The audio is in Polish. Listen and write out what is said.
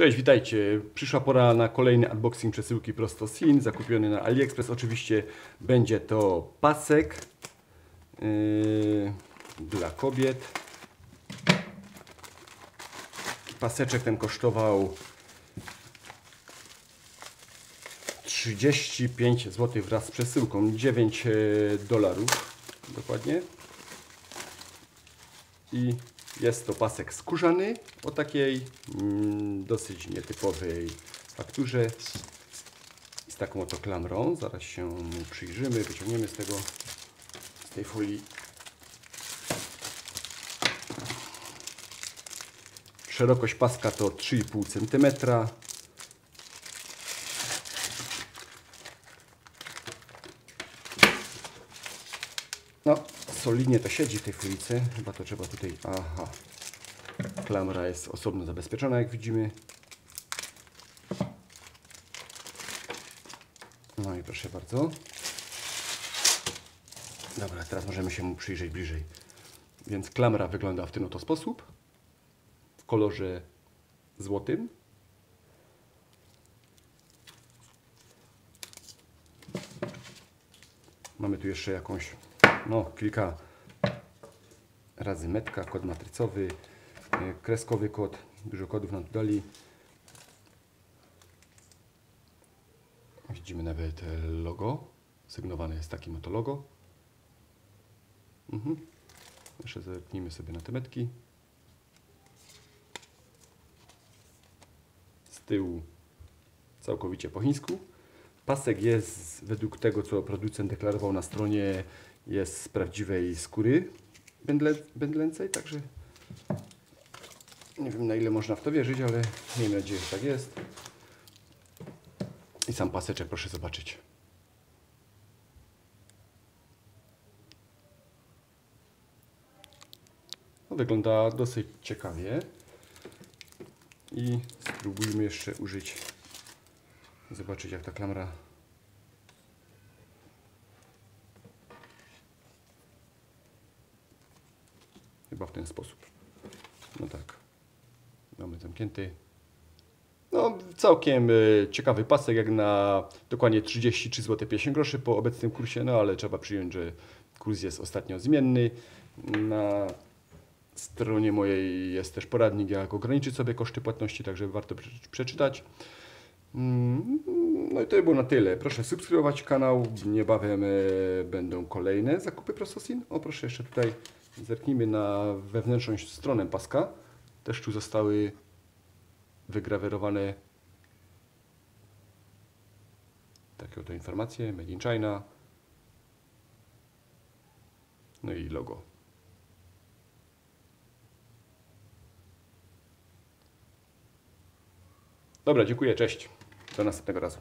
Cześć, witajcie. Przyszła pora na kolejny unboxing przesyłki prosto z Chin, zakupiony na AliExpress. Oczywiście będzie to pasek yy, dla kobiet. Paseczek ten kosztował 35 zł wraz z przesyłką, 9 dolarów dokładnie. I jest to pasek skórzany o takiej mm, dosyć nietypowej fakturze z taką oto klamrą. Zaraz się mu przyjrzymy, wyciągniemy z tego z tej folii. Szerokość paska to 3,5 cm. No, solidnie to siedzi w tej fulicy. Chyba to trzeba tutaj... Aha. Klamra jest osobno zabezpieczona, jak widzimy. No i proszę bardzo. Dobra, teraz możemy się mu przyjrzeć bliżej. Więc klamra wygląda w ten oto sposób. W kolorze złotym. Mamy tu jeszcze jakąś no, kilka razy metka, kod matrycowy, e, kreskowy kod, dużo kodów nam tu dali. Widzimy nawet logo, sygnowane jest takim oto logo. Mhm. Jeszcze zerknijmy sobie na te metki. Z tyłu całkowicie po chińsku. Pasek jest według tego, co producent deklarował na stronie jest z prawdziwej skóry będle, będlęcej, także nie wiem na ile można w to wierzyć, ale miejmy nadzieję, że tak jest. I sam paseczek proszę zobaczyć. No, wygląda dosyć ciekawie. I spróbujmy jeszcze użyć, zobaczyć jak ta klamra Chyba w ten sposób. No tak. Mamy zamknięty. No, całkiem y, ciekawy pasek, jak na dokładnie 33 zł 50 groszy po obecnym kursie, no ale trzeba przyjąć, że kurs jest ostatnio zmienny. Na stronie mojej jest też poradnik, jak ograniczyć sobie koszty płatności, także warto przeczytać. Mm, no i to by było na tyle. Proszę subskrybować kanał, niebawem y, będą kolejne zakupy Prostosin. O, proszę jeszcze tutaj Zerknijmy na wewnętrzną stronę paska. Też tu zostały wygrawerowane takie oto informacje, Made in China. No i logo. Dobra, dziękuję, cześć. Do następnego razu.